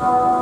아